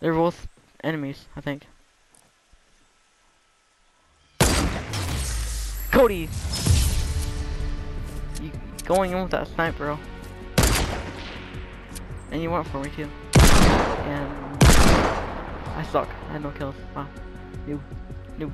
They're both enemies, I think. Cody! You going in with that sniper, bro. And you went for me too. And I suck. I had no kills. Wow. Noob. Noob.